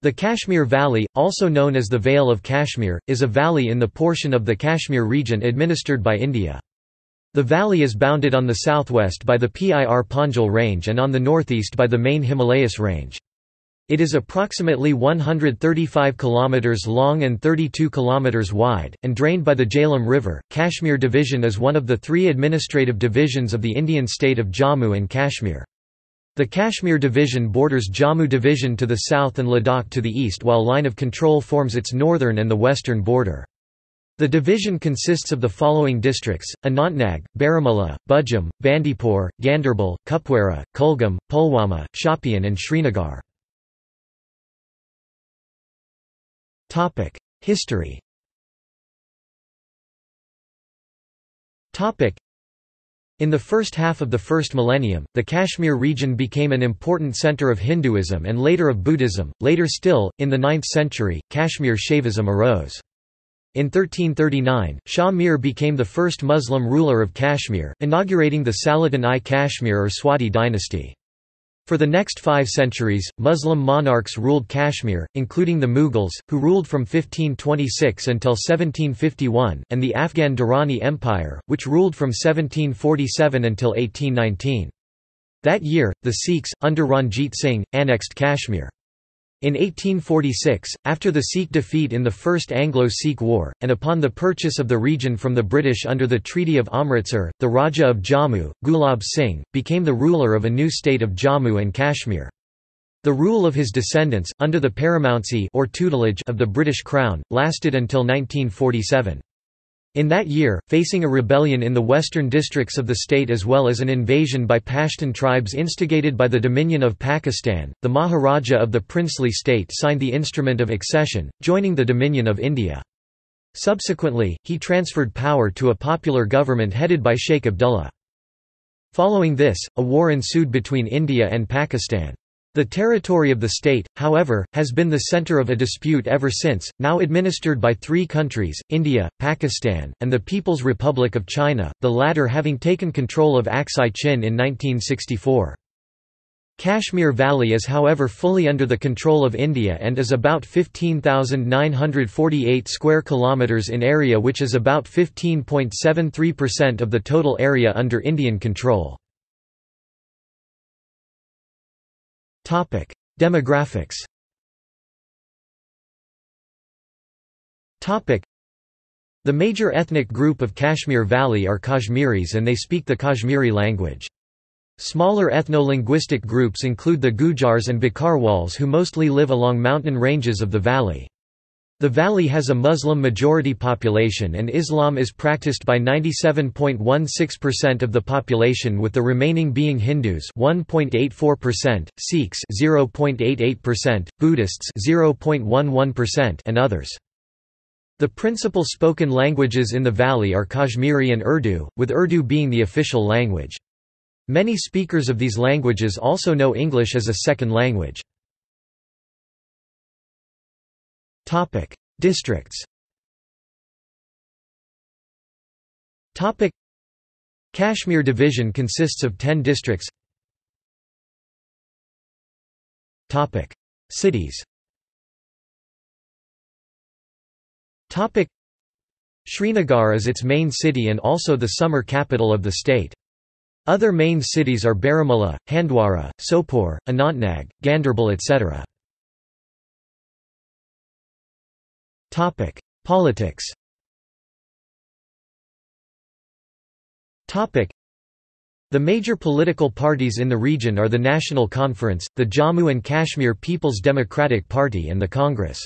The Kashmir Valley, also known as the Vale of Kashmir, is a valley in the portion of the Kashmir region administered by India. The valley is bounded on the southwest by the Pir Panjal Range and on the northeast by the main Himalayas Range. It is approximately 135 km long and 32 km wide, and drained by the Jhelum River. Kashmir Division is one of the three administrative divisions of the Indian state of Jammu and Kashmir. The Kashmir Division borders Jammu Division to the south and Ladakh to the east while Line of Control forms its northern and the western border. The division consists of the following districts, Anantnag, Baramulla, Budgam, Bandipur, Ganderbal, Kupwara, Kulgam, Pulwama, Shopian and Srinagar. History in the first half of the first millennium, the Kashmir region became an important center of Hinduism and later of Buddhism. Later still, in the 9th century, Kashmir Shaivism arose. In 1339, Shah Mir became the first Muslim ruler of Kashmir, inaugurating the Salatin-i-Kashmir or Swati dynasty. For the next five centuries, Muslim monarchs ruled Kashmir, including the Mughals, who ruled from 1526 until 1751, and the Afghan Durrani Empire, which ruled from 1747 until 1819. That year, the Sikhs, under Ranjit Singh, annexed Kashmir. In 1846, after the Sikh defeat in the First Anglo-Sikh War, and upon the purchase of the region from the British under the Treaty of Amritsar, the Raja of Jammu, Gulab Singh, became the ruler of a new state of Jammu and Kashmir. The rule of his descendants, under the paramountcy or tutelage of the British Crown, lasted until 1947. In that year, facing a rebellion in the western districts of the state as well as an invasion by Pashtun tribes instigated by the Dominion of Pakistan, the Maharaja of the princely state signed the Instrument of Accession, joining the Dominion of India. Subsequently, he transferred power to a popular government headed by Sheikh Abdullah. Following this, a war ensued between India and Pakistan. The territory of the state, however, has been the center of a dispute ever since, now administered by three countries, India, Pakistan, and the People's Republic of China, the latter having taken control of Aksai Chin in 1964. Kashmir Valley is however fully under the control of India and is about 15,948 square kilometers in area which is about 15.73% of the total area under Indian control. Demographics The major ethnic group of Kashmir Valley are Kashmiris and they speak the Kashmiri language. Smaller ethno-linguistic groups include the Gujars and Bakarwals who mostly live along mountain ranges of the valley. The valley has a Muslim majority population and Islam is practiced by 97.16% of the population with the remaining being Hindus 1.84%, Sikhs 0.88%, Buddhists 0.11% and others. The principal spoken languages in the valley are Kashmiri and Urdu, with Urdu being the official language. Many speakers of these languages also know English as a second language. Topic: Districts. Topic: Kashmir Division consists of 10 districts. Topic: Cities. Topic: Srinagar is its main city and also the summer capital of the state. Other main cities are Baramulla, Handwara, Sopore, Anantnag, Ganderbal etc. Topic: Politics. Topic: The major political parties in the region are the National Conference, the Jammu and Kashmir People's Democratic Party and the Congress.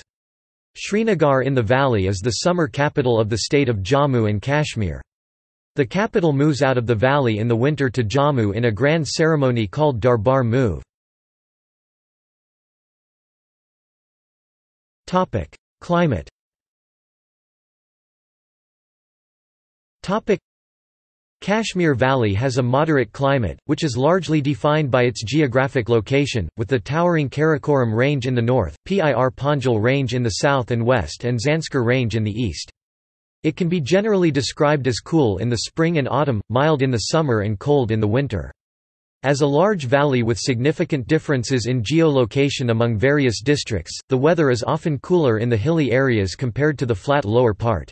Srinagar in the valley is the summer capital of the state of Jammu and Kashmir. The capital moves out of the valley in the winter to Jammu in a grand ceremony called Darbar move. Climate Kashmir Valley has a moderate climate, which is largely defined by its geographic location, with the towering Karakoram Range in the north, Pir Panjal Range in the south and west and Zanskar Range in the east. It can be generally described as cool in the spring and autumn, mild in the summer and cold in the winter. As a large valley with significant differences in geolocation among various districts, the weather is often cooler in the hilly areas compared to the flat lower part.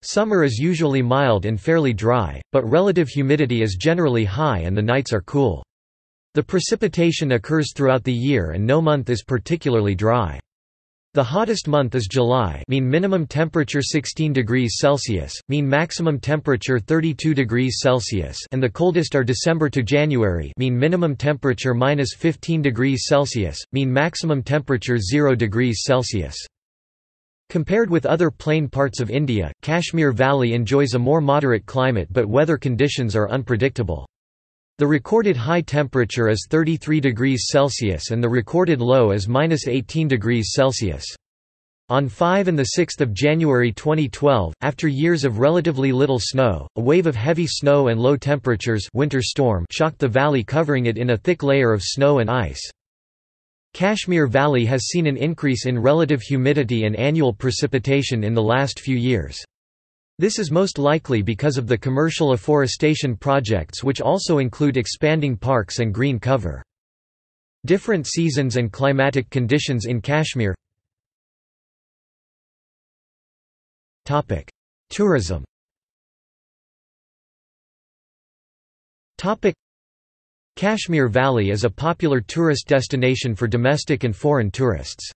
Summer is usually mild and fairly dry, but relative humidity is generally high and the nights are cool. The precipitation occurs throughout the year and no month is particularly dry. The hottest month is July mean minimum temperature 16 degrees Celsius, mean maximum temperature 32 degrees Celsius and the coldest are December to January mean minimum temperature minus 15 degrees Celsius, mean maximum temperature 0 degrees Celsius. Compared with other plain parts of India, Kashmir Valley enjoys a more moderate climate but weather conditions are unpredictable. The recorded high temperature is 33 degrees Celsius and the recorded low is minus 18 degrees Celsius. On 5 and 6 January 2012, after years of relatively little snow, a wave of heavy snow and low temperatures winter storm shocked the valley covering it in a thick layer of snow and ice. Kashmir Valley has seen an increase in relative humidity and annual precipitation in the last few years. This is most likely because of the commercial afforestation projects which also include expanding parks and green cover. Different seasons and climatic conditions in Kashmir Tourism Kashmir Valley is a popular tourist destination for domestic and foreign tourists.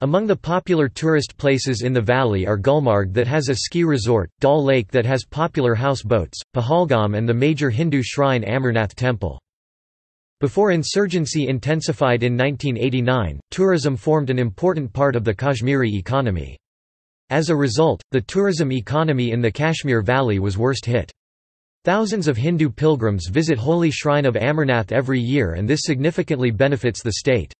Among the popular tourist places in the valley are Gulmarg that has a ski resort, Dal Lake that has popular houseboats, Pahalgam and the major Hindu shrine Amarnath Temple. Before insurgency intensified in 1989, tourism formed an important part of the Kashmiri economy. As a result, the tourism economy in the Kashmir Valley was worst hit. Thousands of Hindu pilgrims visit holy shrine of Amarnath every year and this significantly benefits the state's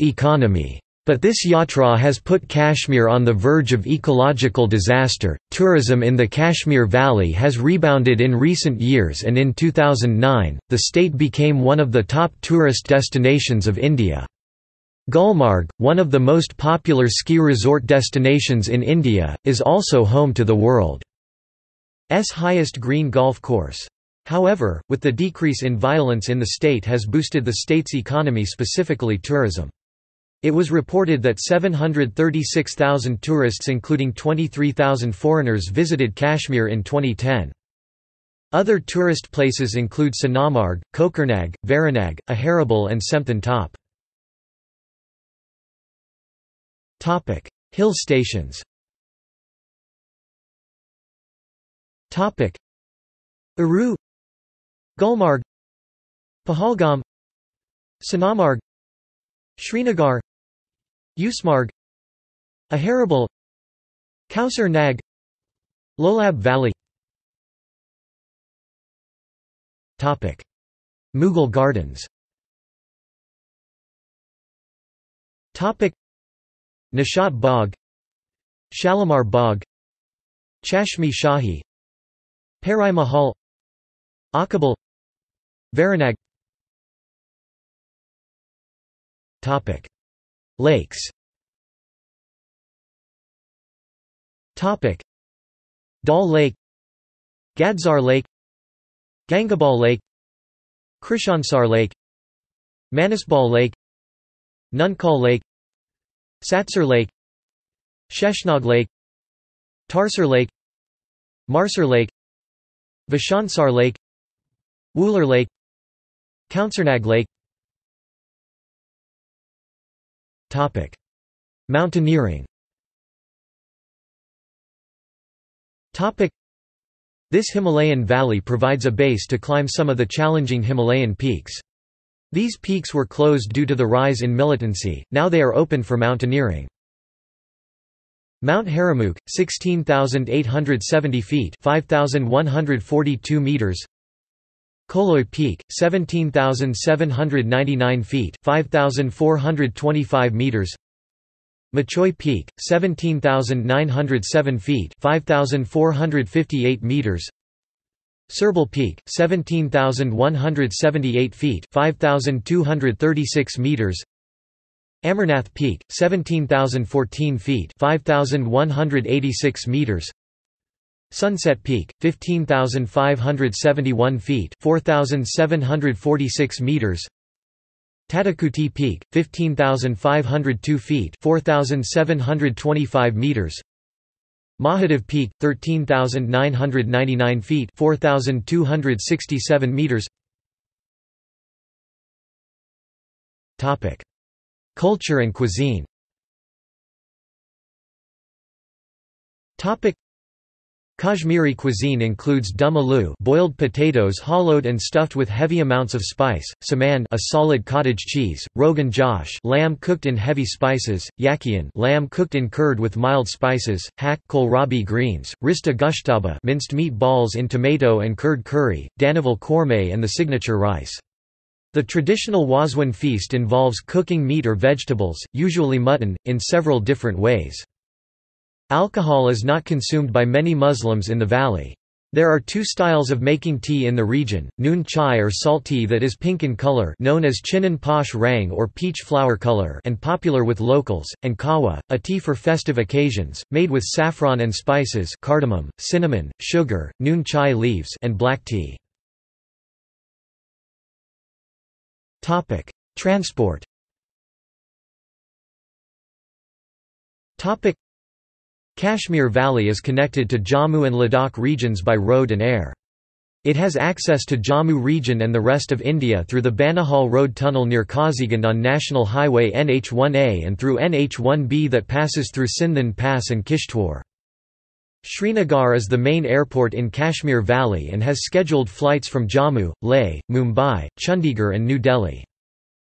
economy. But this yatra has put Kashmir on the verge of ecological disaster. Tourism in the Kashmir Valley has rebounded in recent years, and in 2009, the state became one of the top tourist destinations of India. Gulmarg, one of the most popular ski resort destinations in India, is also home to the world's highest green golf course. However, with the decrease in violence in the state has boosted the state's economy specifically tourism. It was reported that 736,000 tourists including 23,000 foreigners visited Kashmir in 2010. Other tourist places include Sonamarg, Kokernag, Varanag, Aheribil and Sempthan Top. Hill stations Uru Gulmarg Pahalgam Sonamarg Srinagar Usmarg Aheribil Kausar Nag Lolab Valley. Topic. Mughal Gardens. Topic. Nishat Bagh Shalimar Bagh Chashmi Shahi Pari Mahal Aqabal Varanag Lakes. Dal Lake. Gadser Lake. Gangabal Lake. Krishansar Lake. Manasbal Lake. Nunkal Lake. Satsar Lake. Sheshnag Lake. Tarsar Lake. Marsar Lake. Vashansar Lake. Wular Lake. Kaunsarnag Lake Mountaineering Topic: This Himalayan valley provides a base to climb some of the challenging Himalayan peaks. These peaks were closed due to the rise in militancy, now they are open for mountaineering. Mount Harumukh, 16,870 feet 5,142 meters Koloi Peak, 17,799 feet 5,425 meters. Machoi Peak, 17,907 feet 5,458 meters. Sirbal Peak, 17,178 feet 5,236 meters. Amarnath Peak, 17,014 feet 5,186 meters Sunset Peak, 15,571 feet 4,746 meters Tatakuti Peak, 15,502 feet 4,725 meters Mahadev Peak, 13,999 feet 4,267 meters. Culture and cuisine. Kashmiri cuisine includes dum aloo boiled potatoes hollowed and stuffed with heavy amounts of spice, samand a solid cottage cheese, rogan josh lamb cooked in heavy spices, yakian lamb cooked in curd with mild spices, hak kohlrabi greens, rista gushtaba minced meat balls in tomato and curd curry, danival korme and the signature rice. The traditional Waswan feast involves cooking meat or vegetables, usually mutton, in several different ways. Alcohol is not consumed by many Muslims in the valley. There are two styles of making tea in the region, noon chai or salt tea that is pink in color known as chinan posh rang or peach flower color and popular with locals, and kawa, a tea for festive occasions, made with saffron and spices cardamom, cinnamon, sugar, noon chai leaves and black tea. Transport Kashmir Valley is connected to Jammu and Ladakh regions by road and air. It has access to Jammu region and the rest of India through the Banihal Road tunnel near Qazigund on National Highway NH1A and through NH1B that passes through Sindhan Pass and Kishtwar. Srinagar is the main airport in Kashmir Valley and has scheduled flights from Jammu, Leh, Mumbai, Chandigarh and New Delhi.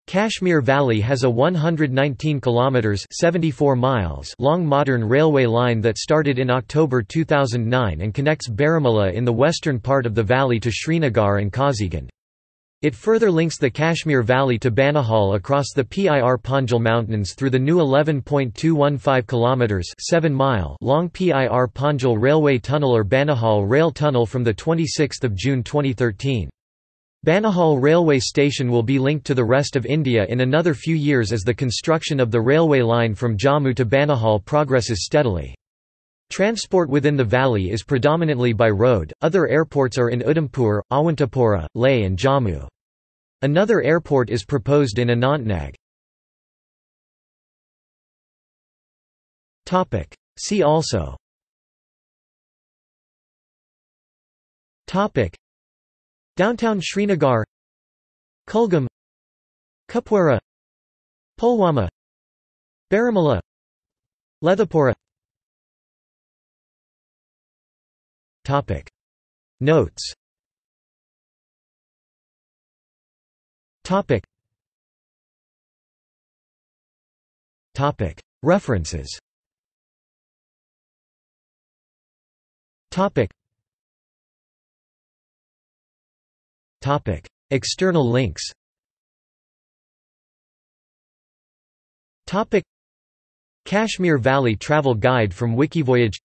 Kashmir Valley has a 119 kilometers 74 miles long modern railway line that started in October 2009 and connects Baramulla in the western part of the valley to Srinagar and Qazigund. It further links the Kashmir Valley to Banihal across the Pir Panjal Mountains through the new 11.215 kilometers 7 mile long Pir Panjal Railway Tunnel or Banihal Rail Tunnel from the 26th of June 2013. Banihal railway station will be linked to the rest of India in another few years as the construction of the railway line from Jammu to Banihal progresses steadily. Transport within the valley is predominantly by road, other airports are in Udhampur, Awantapora, Leh and Jammu. Another airport is proposed in Anantnag. See also Downtown Srinagar Kulgam Kupwara Pulwama Baramulla Lethapora Topic. Notes. Topic. Topic. References. Topic External links Kashmir Valley Travel Guide from Wikivoyage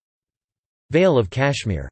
Vale of Kashmir